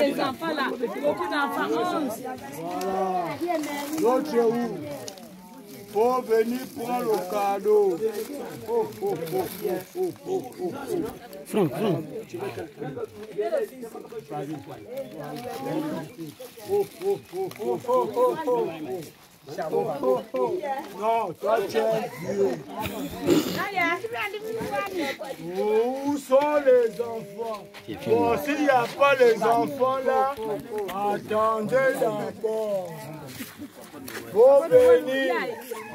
Les enfants là, beaucoup d'enfants, 11. Voilà. L'autre est où? Faut venir prendre le cadeau. Oh, oh, oh, oh, oh, oh, oh, oh. Franck, Franck. Oh, oh, oh, oh, oh, oh, Où sont les enfants Bon, s'il n'y a pas les enfants là, attendez d'abord. Faut venir.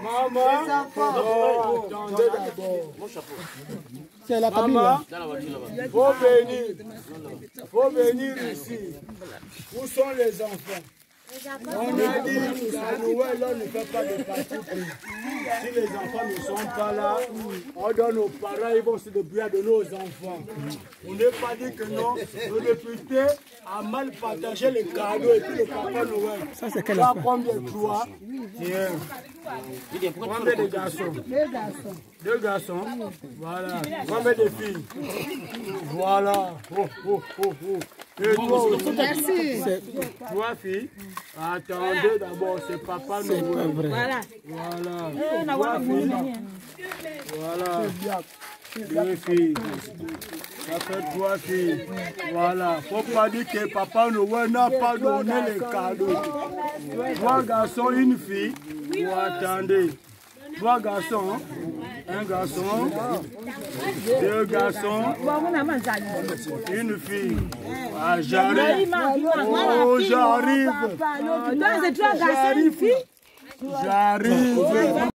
Maman, attendez d'abord. C'est la cabine Maman. Faut venir ici. Où sont les enfants On a dit qu'à Noël, on ne fait pas de prise. Si les enfants ne sont pas là, on donne aux parents, ils vont se débrouiller à donner aux enfants. On n'est pas dit que non. Le député a mal partagé les cadeaux et puis le papa Noël. Ça, c'est quel Tu as enfant combien de toi Tiens. Combien de garçons Deux garçons. Deux garçons Voilà. Combien de filles Voilà. Oh, oh, oh, oh. Et toi aussi Merci. Trois filles Attendez d'abord, c'est papa Noël. Voilà. Voilà. Trois filles. Voilà. Deux filles. Ça fait trois filles. Voilà. Faut pas dire que papa Noël n'a pas donné les cadeaux. Trois garçons, une fille. Vous attendez. Trois garçons. Un garçon. Deux garçons. Une fille. Ah, j'arrive. Oh, j'arrive. Donc, c'est trois garçons, une fille? J'arrive.